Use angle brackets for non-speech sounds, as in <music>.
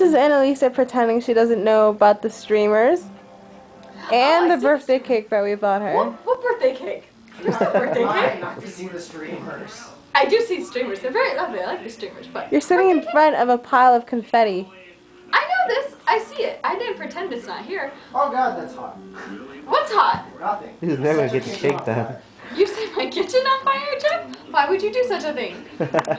This is Annalisa pretending she doesn't know about the streamers and Oh, the birthday the birthday cake that we bought her. What, what birthday cake? <laughs> There's no birthday not to see the streamers? I do see streamers. They're very lovely. I like the streamers, but You're sitting in cake? front of a pile of confetti. I know this. I see it. I didn't pretend it's not here. Oh god, that's hot. What's hot? Nothing. He's never gonna get the cake done. You set my kitchen on fire, Jeff? Why would you do such a thing? <laughs>